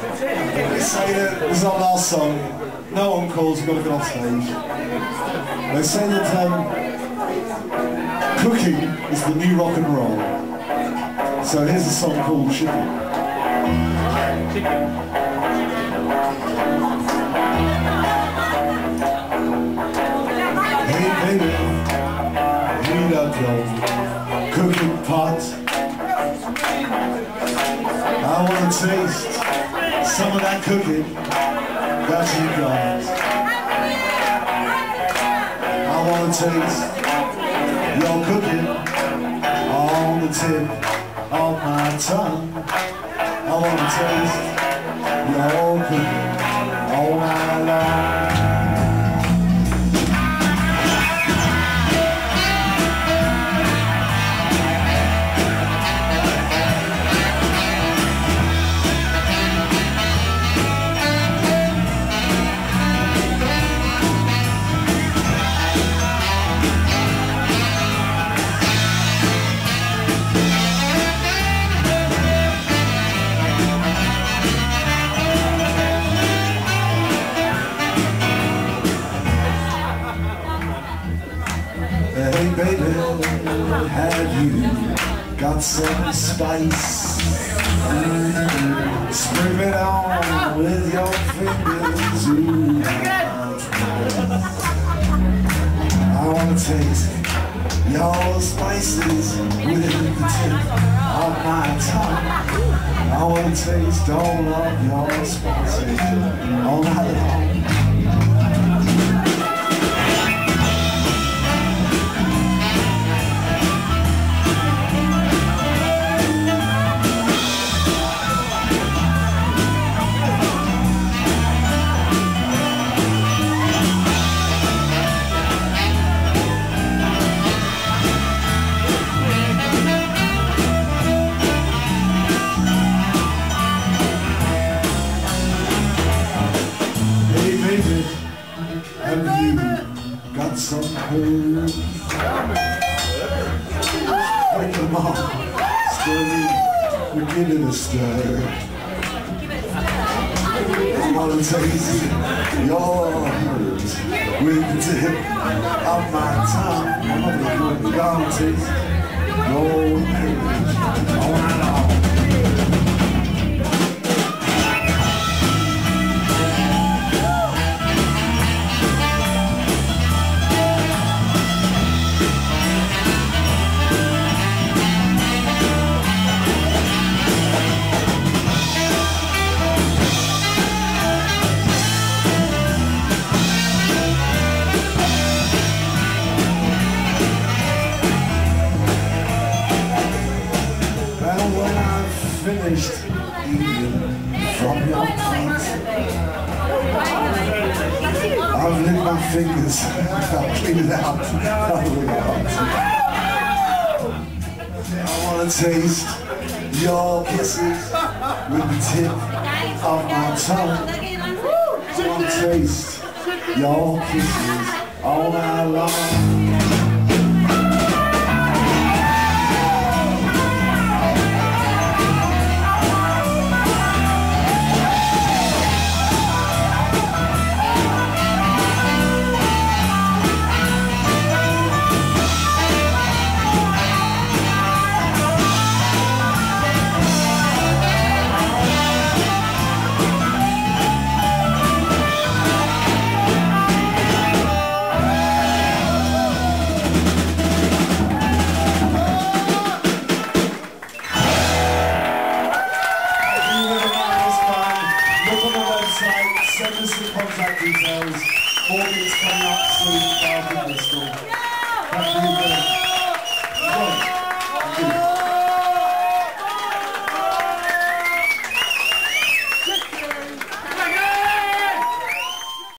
Say that this is our last song. No one calls, we've got to get off stage. They say that um, cooking is the new rock and roll. So here's a song called Chicken. Hey baby, heat up your cooking pot. I wanna taste some of that cooking that you got. I wanna taste your cooking on the tip of my tongue. I wanna taste your cooking all night long. Have you got some spice? Spray it on with your fingers. Ooh, I wanna taste your spices with the tip of my tongue. I wanna taste all of your spices all night long. Have you got some herbs? Break them off, stir me, we give it a stir. I wanna taste your herbs with the tip of my tongue. I'm gonna taste your herbs I've licked my fingers. I'll clean it out. I'll it out. I want to taste your kisses with the tip of my tongue. I want to taste your kisses all night long. Website, send us some contact details. Morgan's coming up soon, Bristol. Thank you very much.